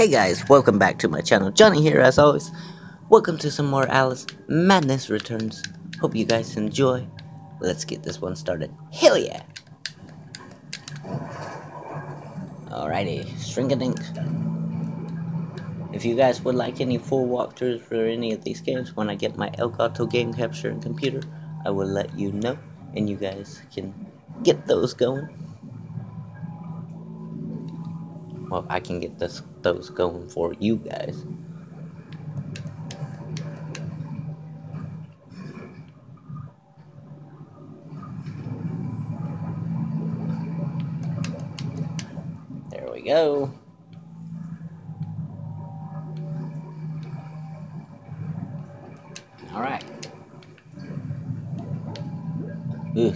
Hey guys, welcome back to my channel. Johnny here as always. Welcome to some more Alice Madness Returns. Hope you guys enjoy. Let's get this one started. Hell yeah! Alrighty, Stringadink. If you guys would like any full walkthroughs for any of these games when I get my Elgato game capture and computer, I will let you know and you guys can get those going. Well, I can get this those going for you guys. There we go. All right. Ooh.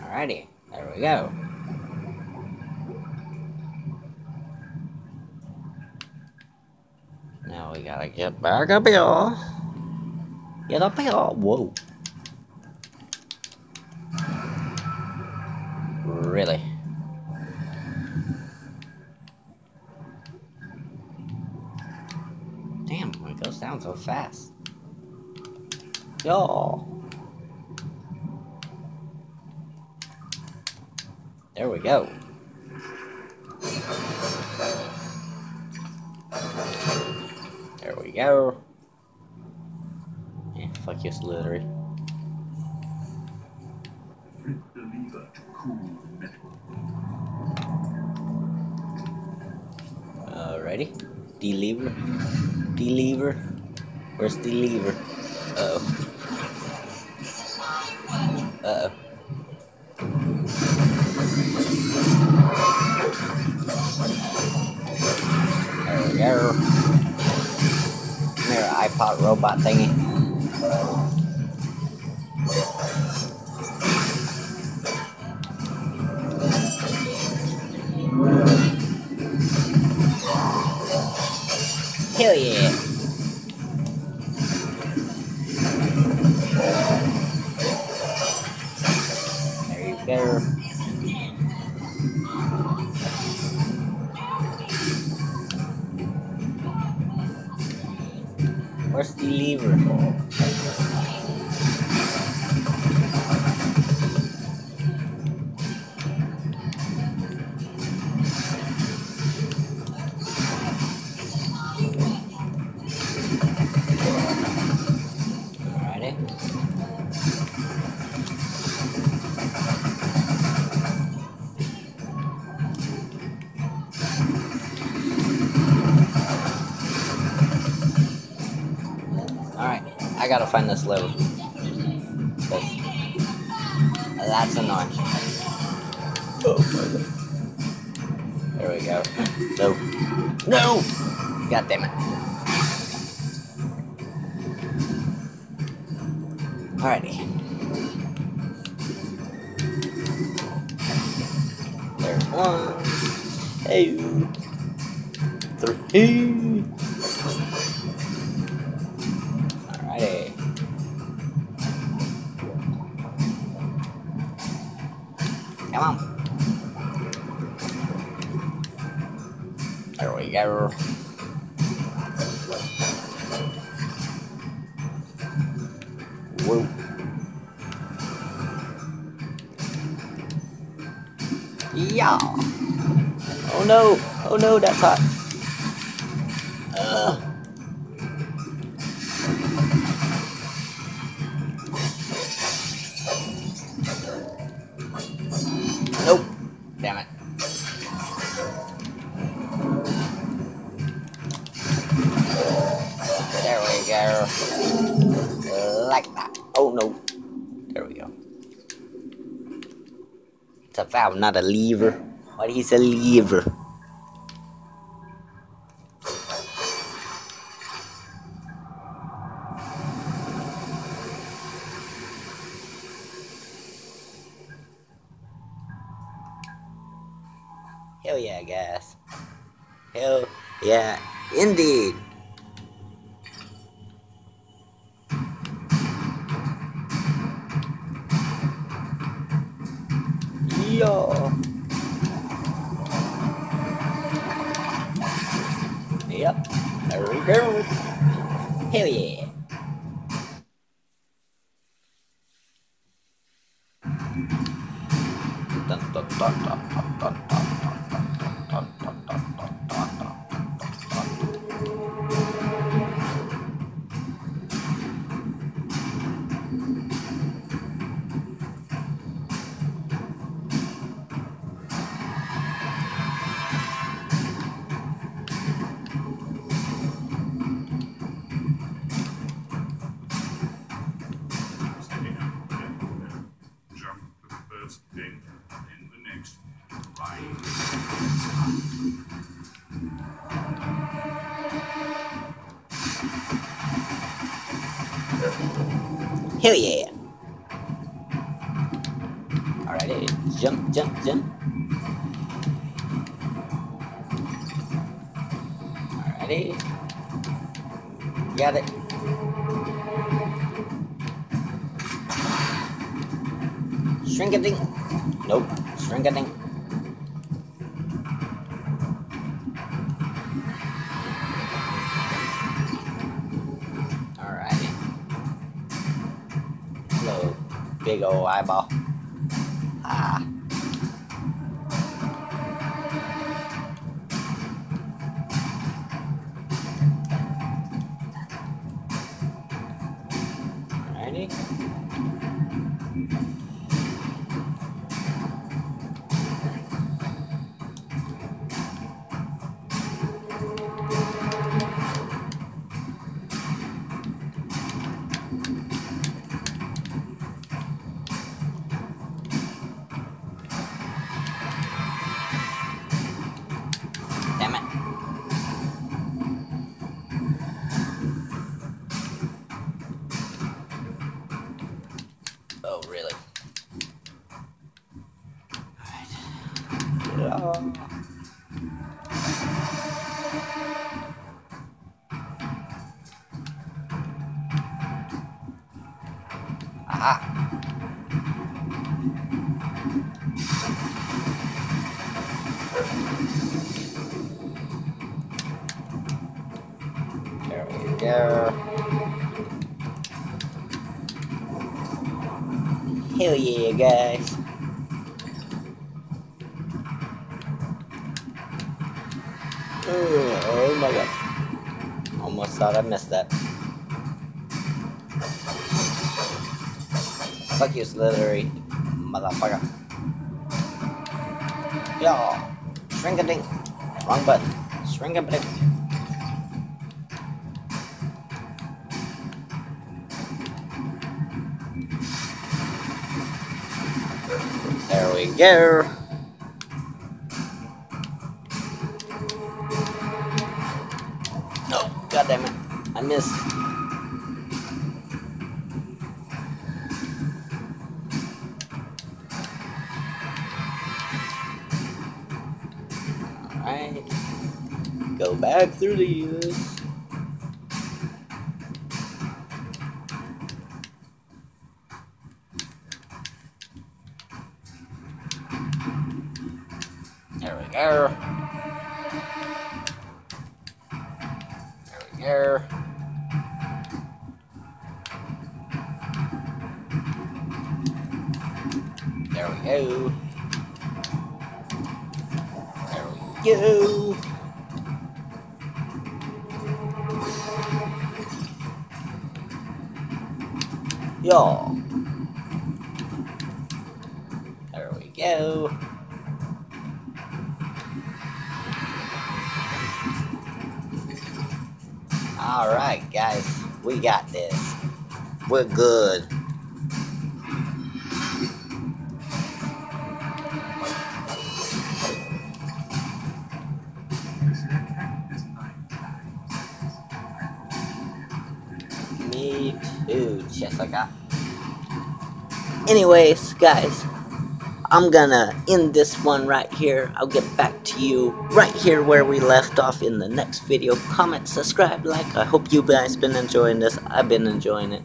Alrighty, there we go. Now we gotta get back up here. Get up here. Whoa. Really? Damn, it goes down so fast. Yo. There we go. There we go. Yeah, fuck you, Slithery. Flip the lever the. Alrighty. Delever. Delever. Where's the lever? Uh oh. iPod robot thingy. Hell yeah. Where's the lever? I gotta find this. 'Cause That's annoying. Oh. There we go. No. No! God damn it. Alrighty. There's one. Two. Three. There we go. Whoa. Yeah. Oh no. Oh no, that's hot. Like that. Oh no. There we go. It's a valve, not a lever. What is a lever? Hell yeah, guys. Hell yeah, indeed. Yep. There we go. Hell yeah. First gate, then the next. Hell yeah. Alrighty, jump, jump, jump. Alrighty. Got it. Shrink a ding. Nope. Shrink a ding. Alrighty. Hello, big old eyeball. Ah. Alrighty. Yeah. There we go. Hell yeah, guys. Thought I missed that. Fuck you, slithery motherfucker. Yo, shrink a ding. Wrong button. Shrink a ding. There we go. Missed. Alright. Go back through these. There we go. There we go. Go. There we go. Yo. There we go. Alright, guys, we got this. We're good. Too, Jessica. Anyways, guys, I'm gonna end this one right here. I'll get back to you right here where we left off in the next video. Comment, subscribe, like. I hope you guys been enjoying this. I've been enjoying it.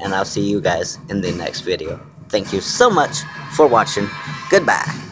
And I'll see you guys in the next video. Thank you so much for watching. Goodbye.